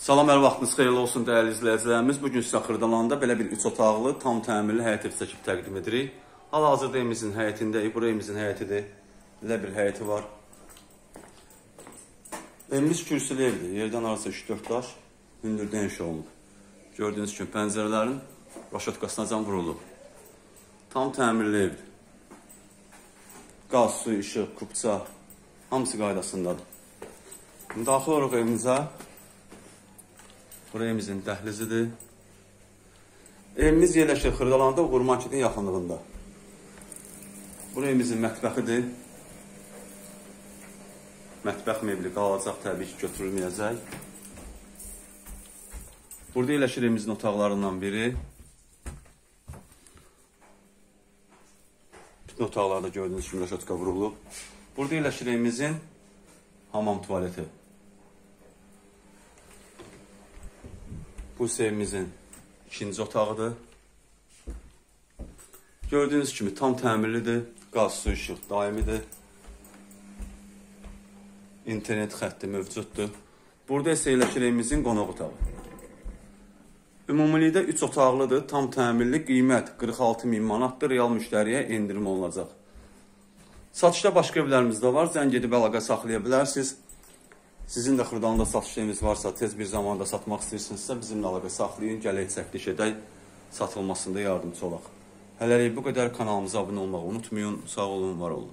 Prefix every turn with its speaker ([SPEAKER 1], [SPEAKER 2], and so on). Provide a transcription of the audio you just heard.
[SPEAKER 1] Salam, hər vaxtınız xeyirli olsun dəyərli izləyicilərimiz. Bu gün sizə Xırdalanda belə bir 3 otaqlı, tam təmirli həyət evi çəkib təqdim edirik. Hal-hazırda evimizin həyətindəyik. Bura evimizin həyətidir. Belə bir həyəti var. Evimiz kürsülü evdir. Yerdən arası 3-4 daş hündürdə inşa olunub. Gördüyünüz kimi pəncərələrin raşatkasına can vurulub. Tam təmirli evdir. Qaz, su, işıq, kupça hamısı qaydasındadır. Daxil olaraq evimizə Bura evimizin dəhlizidir. Evimiz yerləşir Xırdalanda Uğur Marketin yaxınlığında. Bura evimizin mətbəxidir. Mətbəx mebli qalacaq, təbii ki, götürülməyəcək. Burada yerləşir evimizin otaqlarından biri. Bütün otaqlarda gördüyünüz kimi rəşatka vurulub. Burada yerləşir evimizin hamam tualeti. Bu evimizin ikinci otağıdır. Gördüyünüz kimi tam təmirlidir. Qaz, su, işıq daimidir. İnternet xətti mövcuddur. Burada isə yerləşir evimizin qonaq otağı. Ümumilikdə 3 otaqlıdır, tam təmirli, qiymət 46 min manatdır, real müştəriyə endirim olunacaq. Satışda başqa evlərimiz də var, zəng edib əlaqə saxlaya bilərsiniz. Sizin də xırdalında satış eviniz varsa, tez bir zamanda satmaq istəyirsinizsə, bizimlə əlaqə saxlayın, gələk çəkiliş edək, satılmasında yardımcı olaq. Hələlik bu qədər kanalımıza abunə olmağı unutmayın. Sağ olun, var olun.